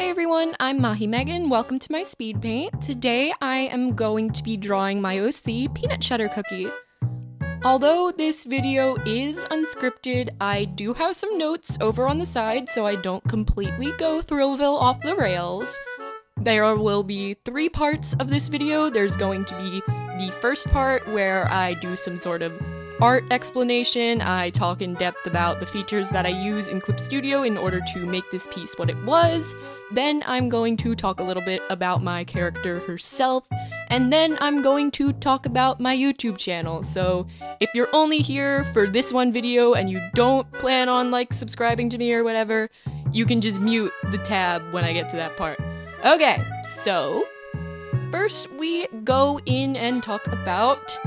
Hey everyone, I'm Mahi Meghan. Welcome to my speed paint. Today I am going to be drawing my OC Peanut Shutter Cookie. Although this video is unscripted, I do have some notes over on the side so I don't completely go Thrillville off the rails. There will be three parts of this video. There's going to be the first part where I do some sort of art explanation. I talk in depth about the features that I use in Clip Studio in order to make this piece what it was. Then I'm going to talk a little bit about my character herself. And then I'm going to talk about my YouTube channel. So if you're only here for this one video and you don't plan on like subscribing to me or whatever, you can just mute the tab when I get to that part. Okay, so first we go in and talk about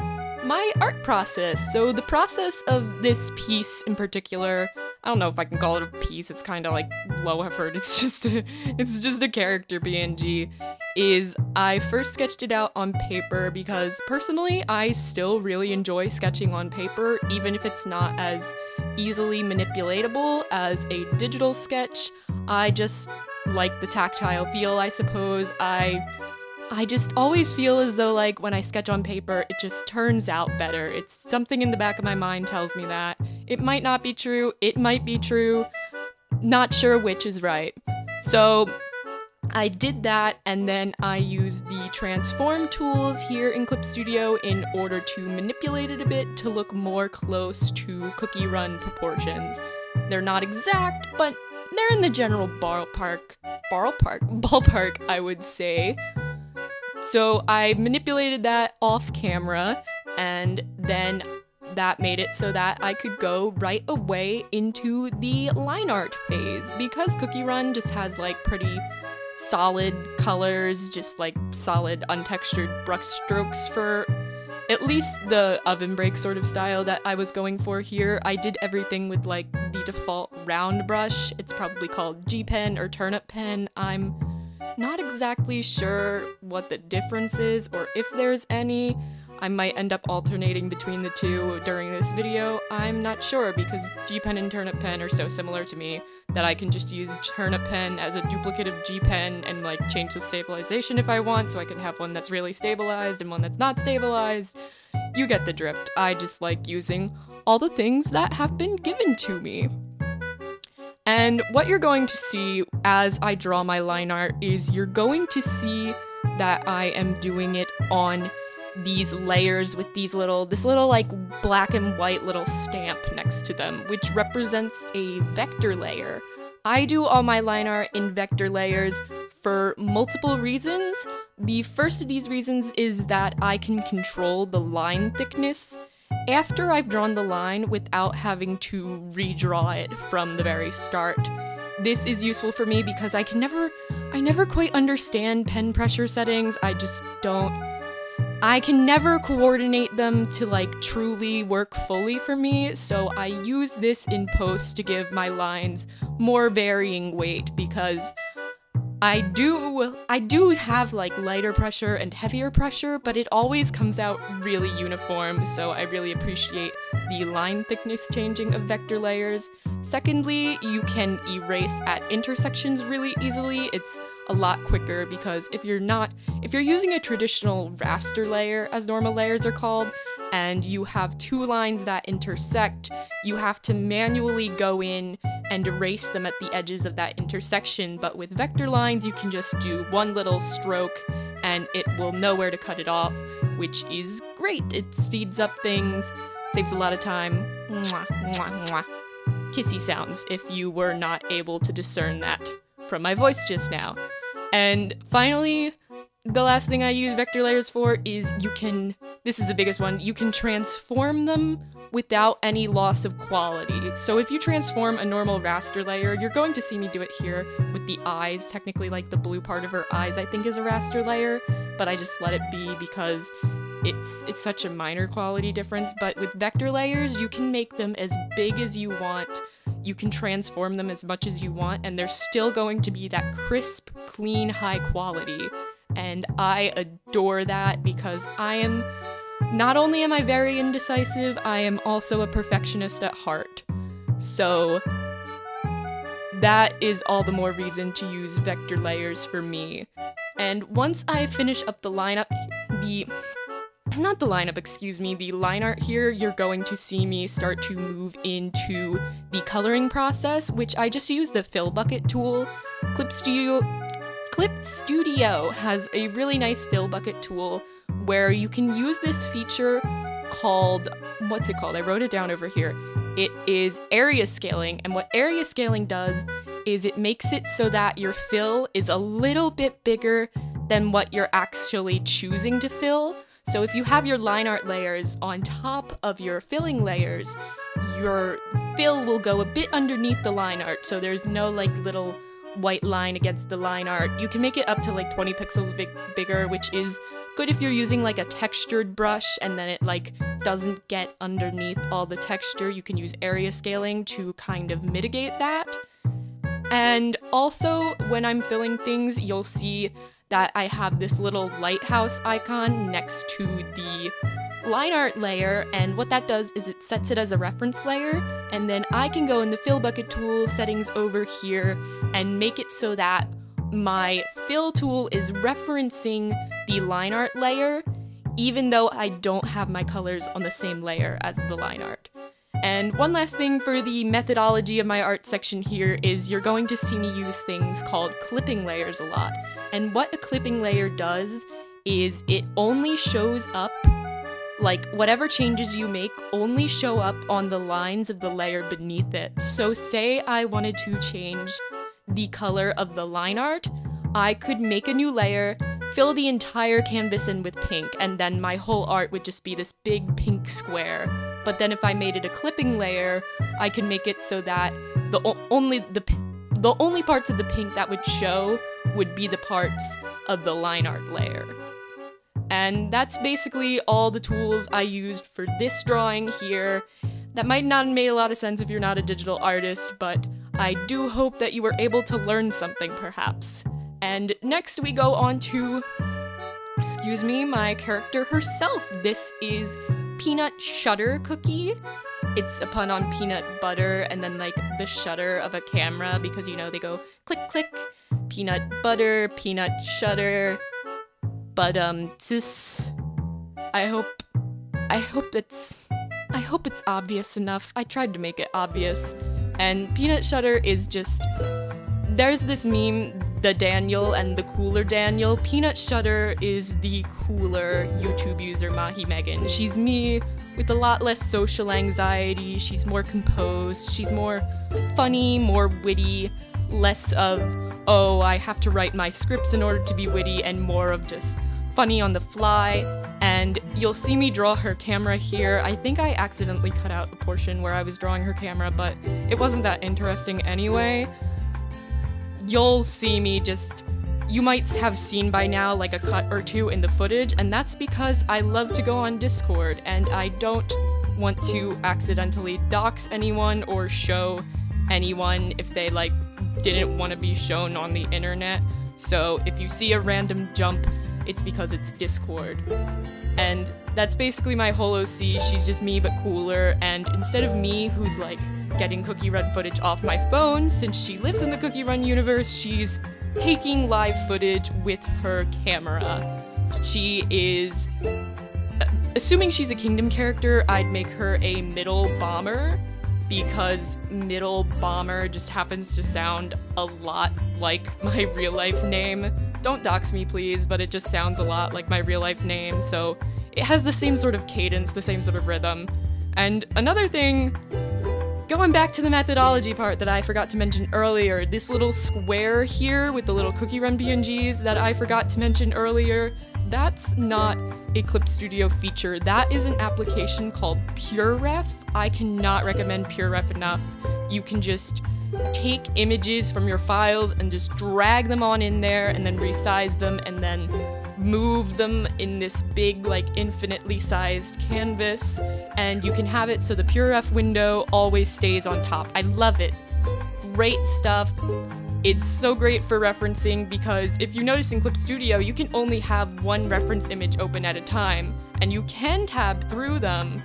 my art process. So the process of this piece in particular, I don't know if I can call it a piece. It's kind of like low effort. It's just a, it's just a character PNG. Is I first sketched it out on paper because personally I still really enjoy sketching on paper, even if it's not as easily manipulatable as a digital sketch. I just like the tactile feel, I suppose. I I just always feel as though, like, when I sketch on paper, it just turns out better. It's something in the back of my mind tells me that. It might not be true, it might be true. Not sure which is right. So, I did that, and then I used the transform tools here in Clip Studio in order to manipulate it a bit to look more close to Cookie Run proportions. They're not exact, but they're in the general ballpark, ballpark, ballpark, I would say. So I manipulated that off camera and then that made it so that I could go right away into the line art phase because Cookie Run just has like pretty solid colors, just like solid untextured brush strokes for at least the OvenBreak sort of style that I was going for here. I did everything with like the default round brush. It's probably called G pen or turnip pen. I'm not exactly sure what the difference is or if there's any. I might end up alternating between the two during this video. I'm not sure because G-Pen and Turnip Pen are so similar to me that I can just use Turnip Pen as a duplicate of G-Pen and like change the stabilization if I want so I can have one that's really stabilized and one that's not stabilized. You get the drift. I just like using all the things that have been given to me. And what you're going to see as I draw my line art is you're going to see that I am doing it on these layers with these little, this little like black and white little stamp next to them, which represents a vector layer. I do all my line art in vector layers for multiple reasons. The first of these reasons is that I can control the line thickness after I've drawn the line without having to redraw it from the very start. This is useful for me because I can never, I never quite understand pen pressure settings. I just don't, I can never coordinate them to like truly work fully for me. So I use this in post to give my lines more varying weight because I do I do have like lighter pressure and heavier pressure, but it always comes out really uniform, so I really appreciate the line thickness changing of vector layers. Secondly, you can erase at intersections really easily. It's a lot quicker because if you're not if you're using a traditional raster layer as normal layers are called, and you have two lines that intersect, you have to manually go in and erase them at the edges of that intersection. But with vector lines, you can just do one little stroke and it will know where to cut it off, which is great. It speeds up things, saves a lot of time. Mwah, mwah, mwah. Kissy sounds if you were not able to discern that from my voice just now. And finally, the last thing I use vector layers for is you can, this is the biggest one, you can transform them without any loss of quality. So if you transform a normal raster layer, you're going to see me do it here with the eyes, technically like the blue part of her eyes I think is a raster layer, but I just let it be because it's it's such a minor quality difference, but with vector layers, you can make them as big as you want. You can transform them as much as you want, and they're still going to be that crisp, clean, high quality and I adore that because I am not only am I very indecisive, I am also a perfectionist at heart. So that is all the more reason to use vector layers for me. And once I finish up the lineup, the not the lineup, excuse me, the line art here, you're going to see me start to move into the coloring process, which I just use the fill bucket tool. Clip Studio, Clip Studio has a really nice fill bucket tool where you can use this feature called, what's it called? I wrote it down over here. It is area scaling, and what area scaling does is it makes it so that your fill is a little bit bigger than what you're actually choosing to fill. So if you have your line art layers on top of your filling layers, your fill will go a bit underneath the line art, so there's no like little white line against the line art. You can make it up to like 20 pixels big bigger, which is good if you're using like a textured brush and then it like doesn't get underneath all the texture. You can use area scaling to kind of mitigate that. And also, when I'm filling things, you'll see that I have this little lighthouse icon next to the line art layer and what that does is it sets it as a reference layer and then I can go in the fill bucket tool settings over here and make it so that my fill tool is referencing the line art layer even though I don't have my colors on the same layer as the line art. And one last thing for the methodology of my art section here is you're going to see me use things called clipping layers a lot. And what a clipping layer does is it only shows up, like whatever changes you make only show up on the lines of the layer beneath it. So say I wanted to change the color of the line art, I could make a new layer, fill the entire canvas in with pink, and then my whole art would just be this big pink square. But then if I made it a clipping layer, I could make it so that the only the the only parts of the pink that would show would be the parts of the line art layer. And that's basically all the tools I used for this drawing here. That might not have made a lot of sense if you're not a digital artist, but I do hope that you were able to learn something perhaps. And next we go on to, excuse me, my character herself. This is Peanut Shutter Cookie. It's a pun on peanut butter and then like the shutter of a camera because you know they go click click, peanut butter, peanut shutter. But um, just I hope, I hope it's, I hope it's obvious enough. I tried to make it obvious, and peanut shutter is just. There's this meme the Daniel and the cooler Daniel. Peanut Shutter is the cooler YouTube user Mahi Meghan. She's me with a lot less social anxiety. She's more composed. She's more funny, more witty, less of, oh, I have to write my scripts in order to be witty, and more of just funny on the fly. And you'll see me draw her camera here. I think I accidentally cut out a portion where I was drawing her camera, but it wasn't that interesting anyway you'll see me just you might have seen by now like a cut or two in the footage, and that's because I love to go on Discord and I don't want to accidentally dox anyone or show anyone if they like didn't want to be shown on the internet. So if you see a random jump, it's because it's Discord. And that's basically my whole OC. She's just me but cooler, and instead of me who's like getting Cookie Run footage off my phone. Since she lives in the Cookie Run universe, she's taking live footage with her camera. She is. Uh, assuming she's a Kingdom character, I'd make her a middle bomber because middle bomber just happens to sound a lot like my real life name. Don't dox me, please, but it just sounds a lot like my real life name, so it has the same sort of cadence, the same sort of rhythm. And another thing Going back to the methodology part that I forgot to mention earlier, this little square here with the little cookie run PNGs that I forgot to mention earlier, that's not a Clip Studio feature. That is an application called PureRef. I cannot recommend PureRef enough. You can just take images from your files and just drag them on in there and then resize them and then move them in this big, like infinitely sized canvas, and you can have it so the PureRef window always stays on top. I love it. Great stuff. It's so great for referencing because if you notice in Clip Studio, you can only have one reference image open at a time, and you can tab through them,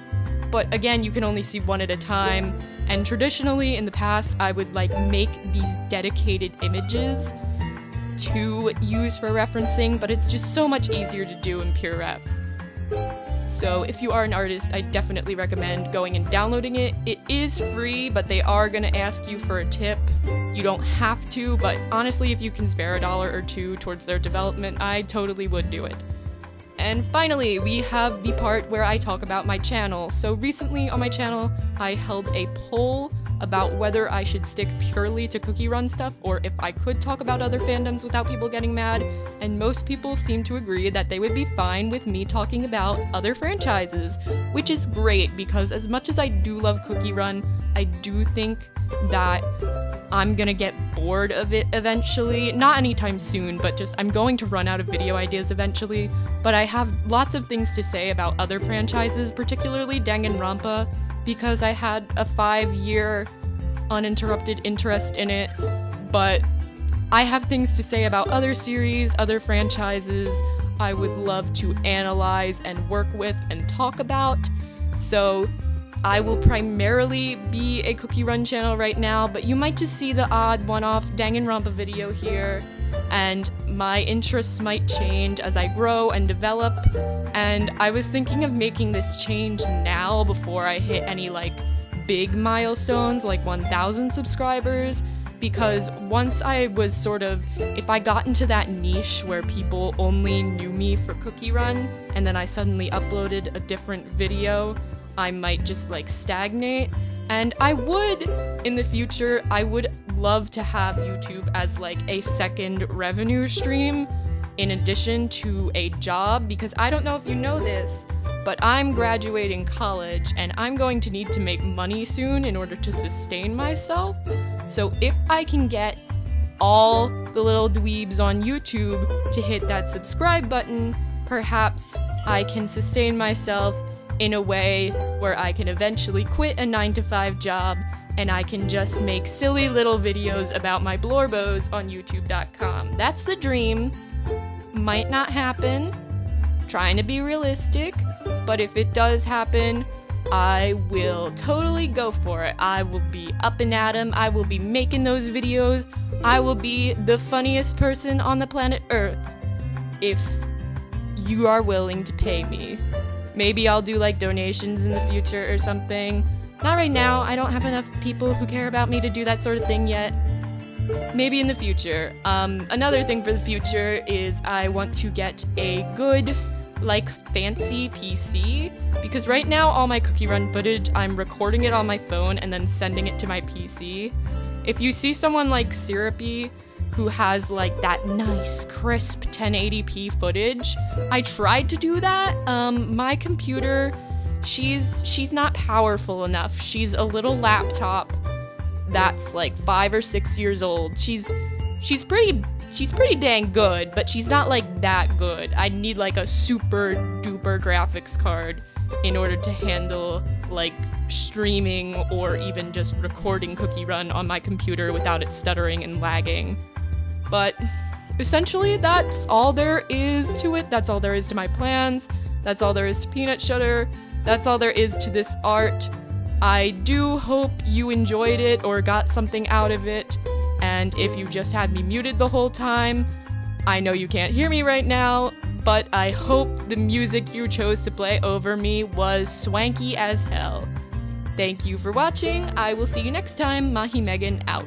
but again, you can only see one at a time. And traditionally, in the past, I would like make these dedicated images to use for referencing, but it's just so much easier to do in PureRef. So if you are an artist, I definitely recommend going and downloading it. It is free, but they are gonna ask you for a tip. You don't have to, but honestly, if you can spare a dollar or two towards their development, I totally would do it. And finally, we have the part where I talk about my channel. So recently on my channel, I held a poll about whether I should stick purely to Cookie Run stuff or if I could talk about other fandoms without people getting mad, and most people seem to agree that they would be fine with me talking about other franchises, which is great because as much as I do love Cookie Run, I do think that I'm gonna get bored of it eventually. Not anytime soon, but just I'm going to run out of video ideas eventually. But I have lots of things to say about other franchises, particularly Danganronpa, because I had a five year uninterrupted interest in it, but I have things to say about other series, other franchises I would love to analyze and work with and talk about. So I will primarily be a Cookie Run channel right now, but you might just see the odd one-off Danganronpa video here, and my interests might change as I grow and develop, and I was thinking of making this change now before I hit any like big milestones like 1000 subscribers because once I was sort of, if I got into that niche where people only knew me for Cookie Run, and then I suddenly uploaded a different video, I might just like stagnate. And I would, in the future, I would love to have YouTube as like a second revenue stream in addition to a job because I don't know if you know this, but I'm graduating college and I'm going to need to make money soon in order to sustain myself. So if I can get all the little dweebs on YouTube to hit that subscribe button, perhaps I can sustain myself in a way where I can eventually quit a 9 to 5 job and I can just make silly little videos about my blorbos on youtube.com. That's the dream might not happen. Trying to be realistic, but if it does happen, I will totally go for it. I will be up and at 'em. I will be making those videos. I will be the funniest person on the planet Earth if you are willing to pay me. Maybe I'll do like donations in the future or something. Not right now. I don't have enough people who care about me to do that sort of thing yet. Maybe in the future. Um, another thing for the future is I want to get a good, like, fancy PC. Because right now, all my Cookie Run footage, I'm recording it on my phone and then sending it to my PC. If you see someone like Syrupy, who has like that nice crisp 1080p footage. I tried to do that. Um, my computer, she's she's not powerful enough. She's a little laptop that's like five or six years old. She's she's pretty she's pretty dang good, but she's not like that good. I need like a super duper graphics card in order to handle like streaming or even just recording Cookie Run on my computer without it stuttering and lagging. But essentially, that's all there is to it. That's all there is to my plans. That's all there is to Peanut Shutter. That's all there is to this art. I do hope you enjoyed it or got something out of it. And if you just had me muted the whole time, I know you can't hear me right now, but I hope the music you chose to play over me was swanky as hell. Thank you for watching. I will see you next time. Mahi Meghan out.